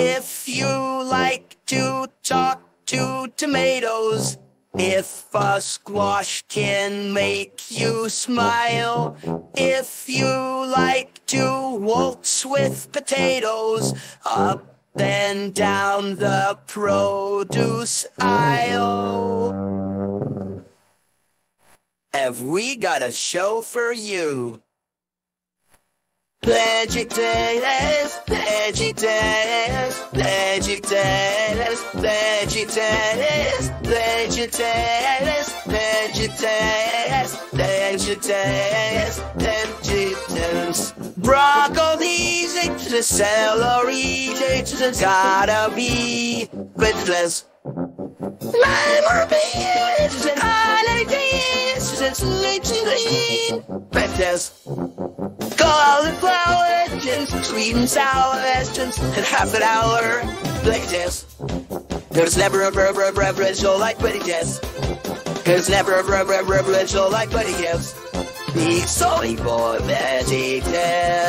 If you like to talk to tomatoes, if a squash can make you smile, if you like to waltz with potatoes, up and down the produce aisle. Have we got a show for you? VeggieTales, VeggieTales, VeggieTales, VeggieTales, VeggieTales, VeggieTales, VeggieTales, VeggieTales. Broccoli, the celery, it's gotta be VeggieTales. Lime or beans and holidays, it's literally VeggieTales. Cauliflower, sweet and sour questions in half an hour. Like this. There's never a verb or reverential like what he does. There's never a verb or reverential like what he Be sorry for that he does.